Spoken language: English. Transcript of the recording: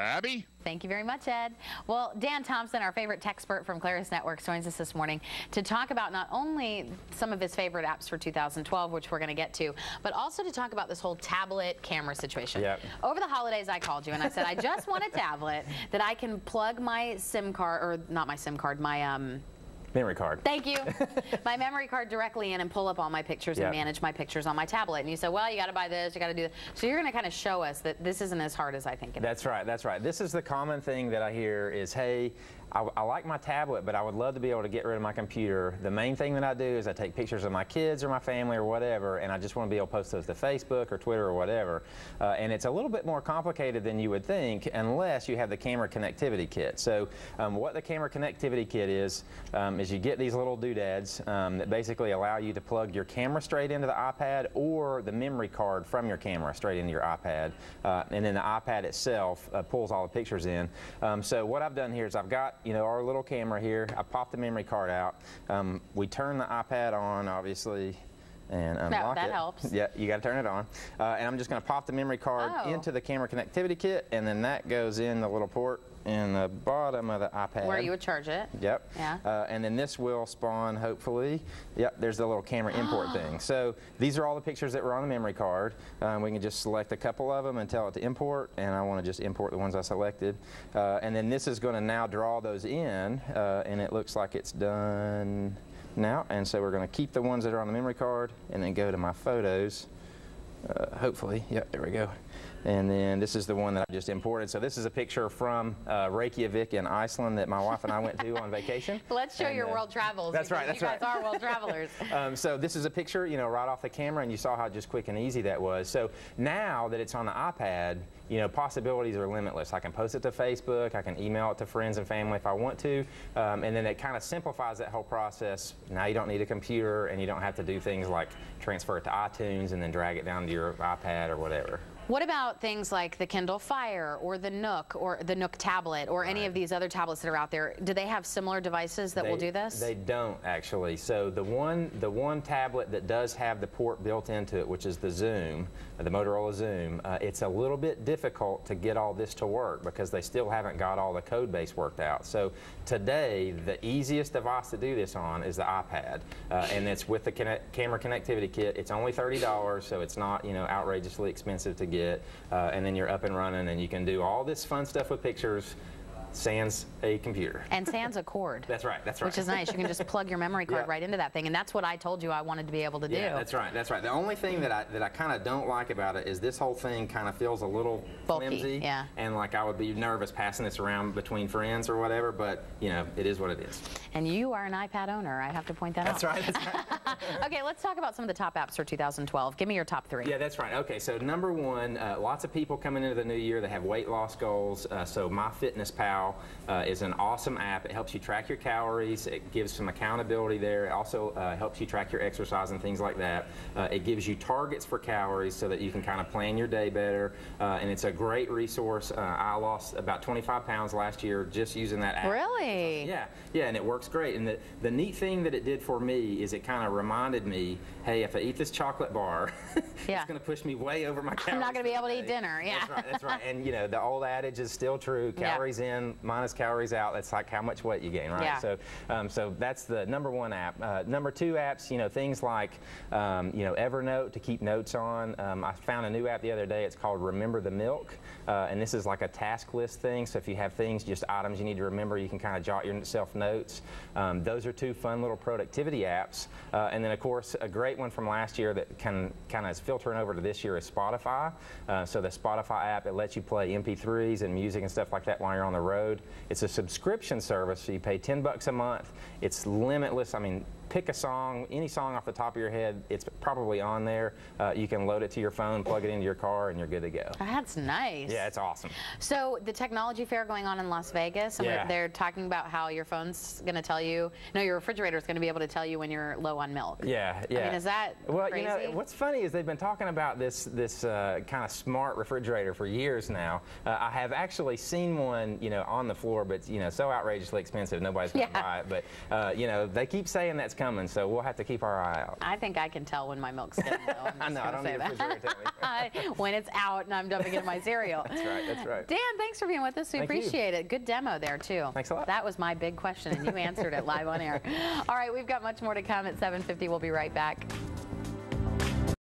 Abby. Thank you very much, Ed. Well, Dan Thompson, our favorite tech expert from Claris Networks, joins us this morning to talk about not only some of his favorite apps for 2012, which we're going to get to, but also to talk about this whole tablet camera situation. Yep. Over the holidays, I called you and I said, I just want a tablet that I can plug my SIM card, or not my SIM card, my um, Memory card. Thank you. my memory card directly in and pull up all my pictures Yep. and manage my pictures on my tablet. And you said, well, you got to buy this, you got to do this. So you're going to kind of show us that this isn't as hard as I think it is. That's right, that's right. This is the common thing that I hear is, hey, I, I like my tablet, but I would love to be able to get rid of my computer. The main thing that I do is I take pictures of my kids or my family or whatever, and I just want to be able to post those to Facebook or Twitter or whatever. Uh, and it's a little bit more complicated than you would think unless you have the camera connectivity kit. So um, what the camera connectivity kit is, um, is you get these little doodads um, that basically allow you to plug your camera straight into the iPad or the memory card from your camera straight into your iPad. Uh, and then the iPad itself uh, pulls all the pictures in. Um, so what I've done here is I've got you know our little camera here. I popped the memory card out. Um, we turn the iPad on, obviously. And unlock that it. helps. Yeah, you got to turn it on. Uh, and I'm just going to pop the memory card Oh. into the camera connectivity kit, and then that goes in the little port in the bottom of the iPad. Where you would charge it. Yep. Yeah. Uh, and then this will spawn, hopefully. Yep, there's the little camera import thing. So these are all the pictures that were on the memory card. Um, we can just select a couple of them and tell it to import, and I want to just import the ones I selected. Uh, and then this is going to now draw those in, uh, and it looks like it's done now. And so we're going to keep the ones that are on the memory card, and then go to my photos. Uh, hopefully, yep, there we go. And then this is the one that I just imported. So this is a picture from uh, Reykjavik in Iceland that my wife and I went to on vacation. Let's show And, your uh, world travels. That's right, that's you guys right. are world travelers. Um, so this is a picture, you know, right off the camera, and you saw how just quick and easy that was. So now that it's on the iPad, you know, possibilities are limitless. I can post it to Facebook, I can email it to friends and family if I want to, um, and then it kind of simplifies that whole process. Now you don't need a computer, and you don't have to do things like transfer it to iTunes and then drag it down to your iPad or whatever. What about things like the Kindle Fire or the Nook or the Nook tablet or any of these other tablets that are out there? Do they have similar devices that will do this? They don't actually. So the one the one tablet that does have the port built into it, which is the Xoom, uh, the Motorola Xoom, uh, it's a little bit difficult to get all this to work because they still haven't got all the code base worked out. So today, the easiest device to do this on is the iPad, uh, and it's with the connect, camera connectivity kit. It's only thirty dollars, so it's not you know outrageously expensive to get. Uh, and then you're up and running, and you can do all this fun stuff with pictures. Sans a computer. and sans a cord. That's right. That's right. Which is nice. You can just plug your memory card Yeah. right into that thing, and that's what I told you I wanted to be able to do. Yeah, that's right. That's right. The only thing that I that I kind of don't like about it is this whole thing kind of feels a little Bulky, flimsy. yeah. And like I would be nervous passing this around between friends or whatever. But you know, it is what it is. And you are an iPad owner. I have to point that That's out. right. That's right. okay, let's talk about some of the top apps for 2012. Give me your top three. Yeah, that's right. Okay, so number one, uh, lots of people coming into the new year that have weight loss goals. Uh, so MyFitnessPal uh, is an awesome app. It helps you track your calories. It gives some accountability there. It also uh, helps you track your exercise and things like that. Uh, it gives you targets for calories so that you can kind of plan your day better. Uh, and it's a great resource. Uh, I lost about 25 pounds last year just using that app. Really? Yeah, yeah, and it works great. And the, the neat thing that it did for me is it kind of reminded me, hey, if I eat this chocolate bar, Yeah. it's going to push me way over my calories. I'm not gonna be able to eat dinner, yeah. That's right, that's right. And you know, the old adage is still true, Yeah. calories in minus calories out. That's like how much weight you gain, right? Yeah. So, um, so that's the number one app. Uh, number two apps, you know, things like, um, you know, Evernote to keep notes on. Um, I found a new app the other day. It's called Remember the Milk. Uh, and this is like a task list thing. So if you have things, just items you need to remember, you can kind of jot yourself notes. Um, those are two fun little productivity apps. Uh, and then, of course, a great one from last year that can kind of is filtering over to this year is Spotify. Uh, so the Spotify app, it lets you play MP3s and music and stuff like that while you're on the road. It's a subscription service, so you pay 10 bucks a month. It's limitless. I mean, pick a song, any song off the top of your head, it's probably on there. Uh, you can load it to your phone, plug it into your car, and you're good to go. That's nice. Yeah, it's awesome. So the technology fair going on in Las Vegas, and Yeah. they're talking about how your phone's going to tell you, no, your refrigerator is going to be able to tell you when you're low on milk. Yeah, yeah. I mean, is that well? crazy? You know, what's funny is they've been talking about this this uh, kind of smart refrigerator for years now. Uh, I have actually seen one, you know, on the floor, but you know, so outrageously expensive, nobody's going to Yeah. buy it. But uh, you know, they keep saying that's coming, so we'll have to keep our eye out. I think I can tell when my milk's getting low. Just know, I don't say that. refrigerator to tell when it's out and I'm dumping it in my cereal. That's right, that's right. Dan, thanks for being with us. We Thank you. appreciate it. Good demo there, too. Thanks a lot. That was my big question, and you answered it live on air. All right, we've got much more to come at 7.50. We'll be right back.